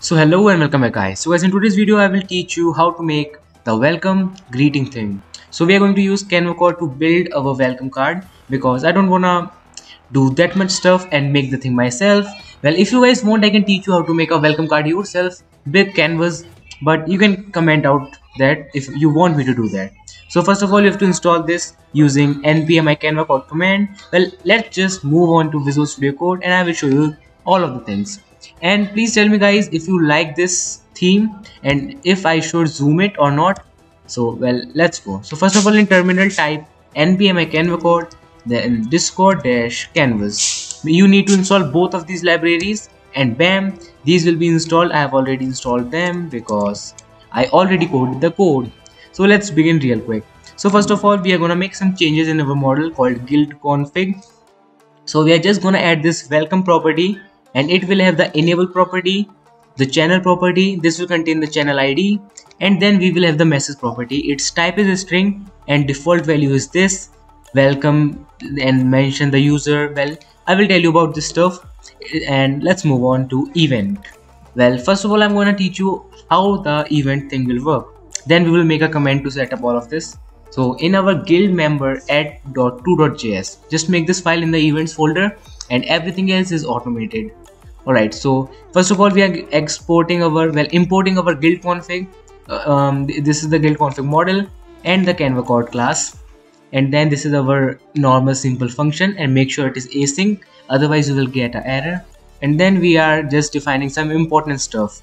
So hello and welcome back guys. So as in today's video I will teach you how to make the welcome greeting thing. So we are going to use Canvacord to build our welcome card because I don't wanna do that much stuff and make the thing myself. Well if you guys want I can teach you how to make a welcome card yourself with canvas but you can comment out that if you want me to do that. So first of all you have to install this using npm i canvacord command. Well let's just move on to Visual Studio Code and I will show you all of the things and please tell me guys if you like this theme and if I should zoom it or not. So well let's go. So first of all in terminal type npm canvacord then discord dash canvas. You need to install both of these libraries and bam these will be installed. I have already installed them because I already coded the code. So let's begin real quick. So first of all we are gonna make some changes in our model called guild config. So we are just gonna add this welcome property and it will have the enable property the channel property this will contain the channel id and then we will have the message property. Its type is a string and default value is this. Welcome and mention the user. Well i will tell you about this stuff and let's move on to event. Well first of all i'm going to teach you how the event thing will work. Then we will make a comment to set up all of this. So in our guild member add.2.js just make this file in the events folder and everything else is automated alright so first of all we are exporting our well importing our guild config. Uh, um, this is the guild config model and the Canvacord class. And then this is our normal simple function and make sure it is async otherwise you will get an error. And then we are just defining some important stuff.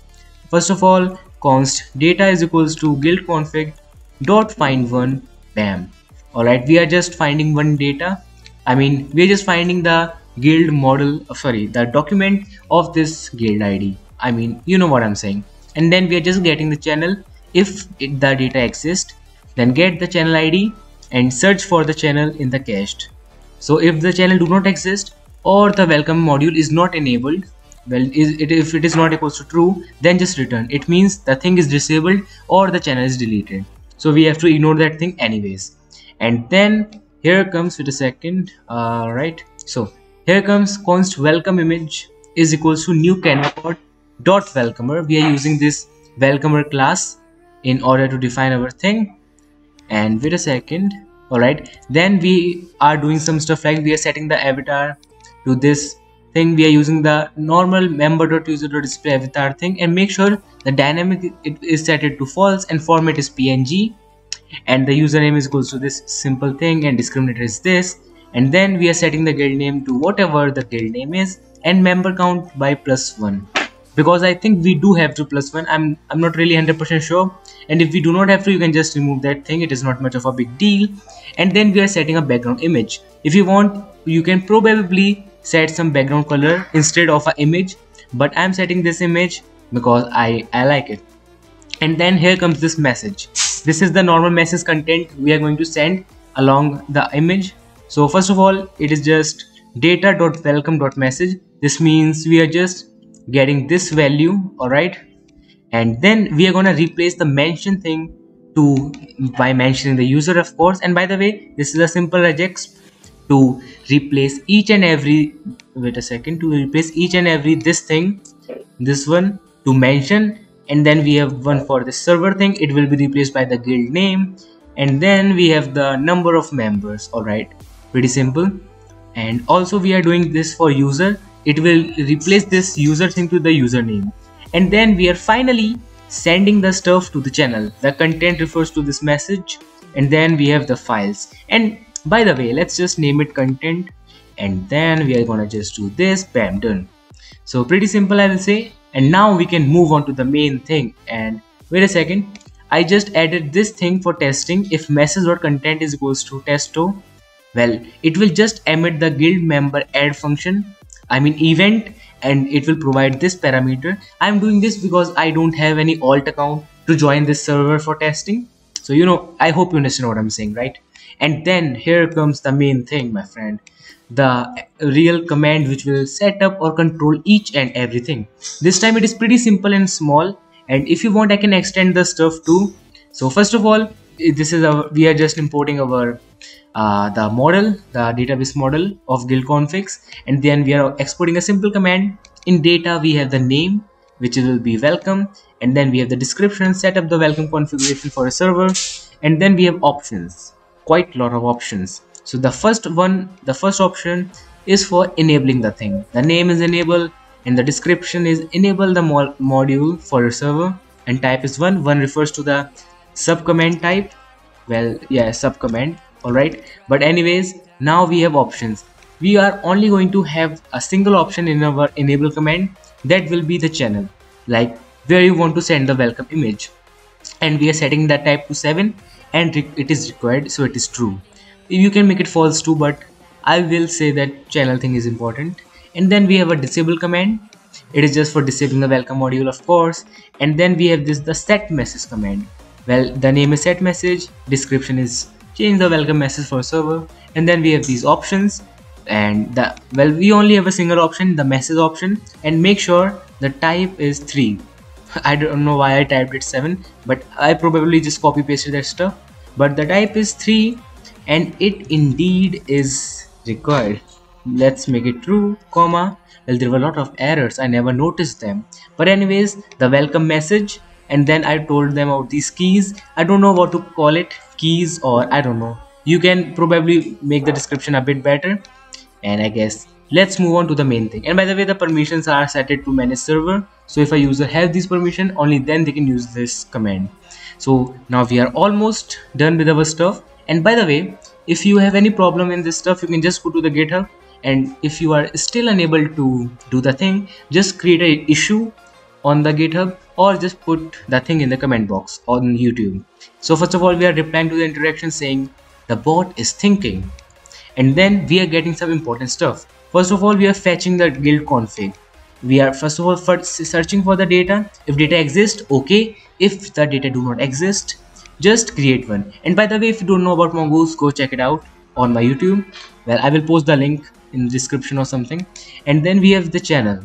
First of all const data is equals to guild config dot find one bam. Alright we are just finding one data. I mean we are just finding the guild model uh, sorry the document of this guild id i mean you know what i'm saying. And then we are just getting the channel. If it, the data exists then get the channel id and search for the channel in the cached. So if the channel do not exist or the welcome module is not enabled well it, if it is not equals to true then just return. It means the thing is disabled or the channel is deleted. So we have to ignore that thing anyways. And then here comes with a second uh, right? So here comes const welcome image is equals to new Canvacord dot welcomer. We are using this welcomer class in order to define our thing. And wait a second. Alright. Then we are doing some stuff like we are setting the avatar to this thing. We are using the normal member.user.display avatar thing and make sure the dynamic it is set it to false and format is png and the username is equals to this simple thing and discriminator is this and then we are setting the guild name to whatever the guild name is and member count by plus one. Because I think we do have to plus one. I'm I'm not really 100% sure. And if we do not have to you can just remove that thing. It is not much of a big deal. And then we are setting a background image. If you want you can probably set some background color instead of an image. But I'm setting this image because I, I like it. And then here comes this message. This is the normal message content we are going to send along the image so first of all it is just data.welcome.message this means we are just getting this value all right? And then we are to replace the mention thing to by mentioning the user of course. And by the way this is a simple regex to replace each and every wait a second to replace each and every this thing this one to mention. And then we have one for the server thing. It will be replaced by the guild name. And then we have the number of members all right pretty simple. And also we are doing this for user. It will replace this user thing to the username. And then we are finally sending the stuff to the channel. The content refers to this message. And then we have the files. And by the way let's just name it content. And then we are gonna just do this. Bam done. So pretty simple i will say. And now we can move on to the main thing. And wait a second. I just added this thing for testing. If message or content is equals to testo well it will just emit the guild member add function i mean event and it will provide this parameter. I'm doing this because i don't have any alt account to join this server for testing. So you know i hope you understand what i'm saying right? And then here comes the main thing my friend. The real command which will set up or control each and everything. This time it is pretty simple and small. And if you want i can extend the stuff too. So first of all this is our we are just importing our uh, the model the database model of guild configs and then we are exporting a simple command. In data we have the name which will be welcome and then we have the description set up the welcome configuration for a server and then we have options. Quite a lot of options. So the first one the first option is for enabling the thing. The name is enable and the description is enable the mo module for your server and type is one. One refers to the subcommand type? Well yeah subcommand. Alright but anyways now we have options. We are only going to have a single option in our enable command. That will be the channel. Like where you want to send the welcome image. And we are setting that type to 7 and it is required so it is true. You can make it false too but I will say that channel thing is important. And then we have a disable command. It is just for disabling the welcome module of course. And then we have this the set message command well the name is set message description is change the welcome message for server and then we have these options and the well we only have a single option the message option and make sure the type is 3 I don't know why I typed it 7 but I probably just copy pasted that stuff. But the type is 3 and it indeed is required. Let's make it true comma. Well there were a lot of errors. I never noticed them. But anyways the welcome message and then I told them about these keys. I don't know what to call it keys or I don't know. You can probably make the description a bit better. And I guess let's move on to the main thing. And by the way the permissions are set to manage server. So if a user has this permission only then they can use this command. So now we are almost done with our stuff. And by the way if you have any problem in this stuff you can just go to the github. And if you are still unable to do the thing just create an issue on the github or just put the thing in the comment box on youtube. So first of all we are replying to the interaction saying the bot is thinking. And then we are getting some important stuff. First of all we are fetching the guild config. We are first of all first searching for the data. If data exists okay. If the data do not exist just create one. And by the way if you don't know about mongoose go check it out on my youtube. Well i will post the link in the description or something. And then we have the channel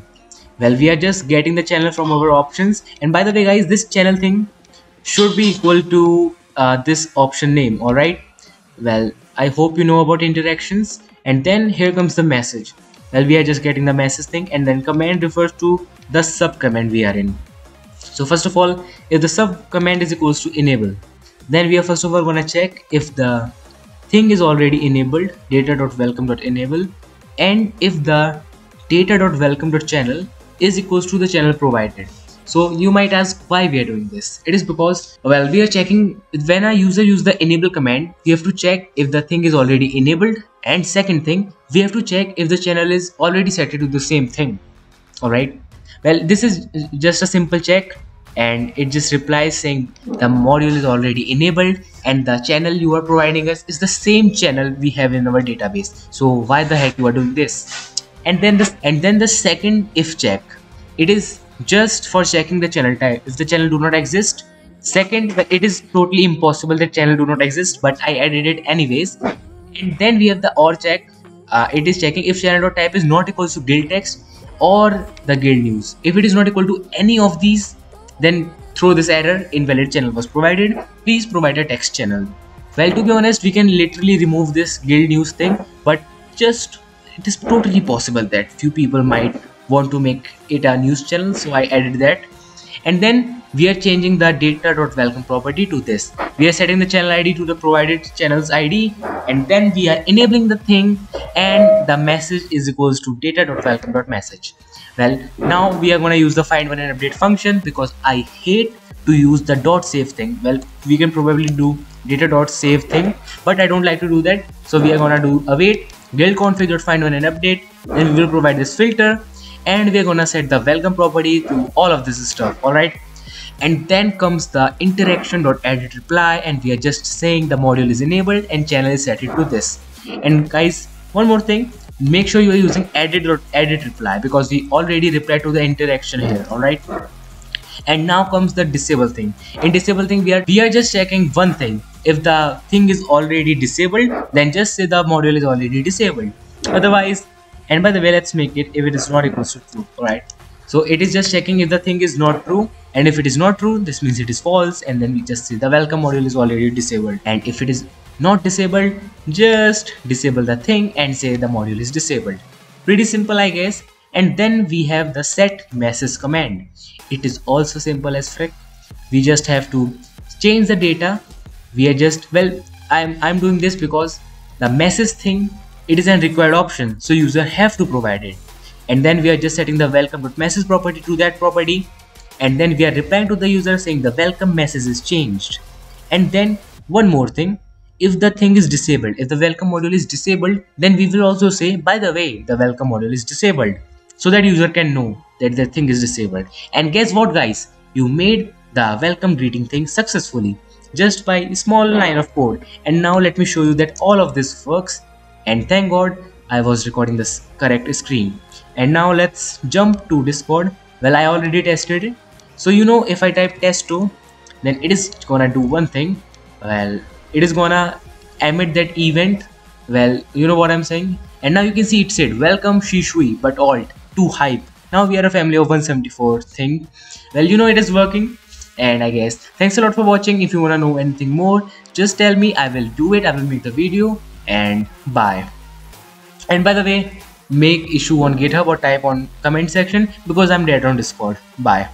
well we are just getting the channel from our options. And by the way guys this channel thing should be equal to uh, this option name. All right? Well I hope you know about interactions. And then here comes the message. Well we are just getting the message thing. And then command refers to the sub command we are in. So first of all if the sub command is equals to enable then we are first of all gonna check if the thing is already enabled data.welcome.enable and if the data.welcome.channel is equals to the channel provided. So you might ask why we are doing this. It is because well we are checking when a user use the enable command we have to check if the thing is already enabled. And second thing we have to check if the channel is already set to the same thing. All right well this is just a simple check and it just replies saying the module is already enabled and the channel you are providing us is the same channel we have in our database. So why the heck you are doing this and then this and then the second if check. It is just for checking the channel type. If the channel do not exist second it is totally impossible that channel do not exist but i added it anyways. And then we have the or check. Uh, it is checking if channel type is not equal to guild text or the guild news. If it is not equal to any of these then throw this error invalid channel was provided. Please provide a text channel. Well to be honest we can literally remove this guild news thing but just it is totally possible that few people might want to make it a news channel so I added that. And then we are changing the data.welcome property to this. We are setting the channel id to the provided channels id and then we are enabling the thing and the message is equals to data.welcome.message well now we are going to use the find one and update function because i hate to use the dot save thing. Well we can probably do data dot save thing but i don't like to do that so we are gonna do await guild config find and update. Then we will provide this filter and we're gonna set the welcome property to all of this stuff all right and then comes the interaction.edit reply and we are just saying the module is enabled and channel is set to this. And guys one more thing make sure you are using edit.edit reply because we already replied to the interaction here all right and now comes the disable thing. In disable thing we are we are just checking one thing if the thing is already disabled then just say the module is already disabled. Otherwise and by the way let's make it if it is not equals to true right? So it is just checking if the thing is not true and if it is not true this means it is false and then we just say the welcome module is already disabled. And if it is not disabled just disable the thing and say the module is disabled. Pretty simple i guess. And then we have the set message command. It is also simple as frick. We just have to change the data we are just well i'm i'm doing this because the message thing it is a required option. So user have to provide it. And then we are just setting the welcome.message property to that property. And then we are replying to the user saying the welcome message is changed. And then one more thing. If the thing is disabled if the welcome module is disabled then we will also say by the way the welcome module is disabled. So that user can know that the thing is disabled. And guess what guys? You made the welcome greeting thing successfully just by a small line of code. And now let me show you that all of this works and thank god I was recording this correct screen. And now let's jump to discord well I already tested it. So you know if I type test 2 then it is gonna do one thing. Well it is gonna emit that event. Well you know what I'm saying? And now you can see it said welcome Shishui but alt to hype. Now we are a family of 174 thing. Well you know it is working and i guess thanks a lot for watching. If you want to know anything more just tell me. I will do it. I will make the video. And bye. And by the way make issue on github or type on comment section because i'm dead on discord bye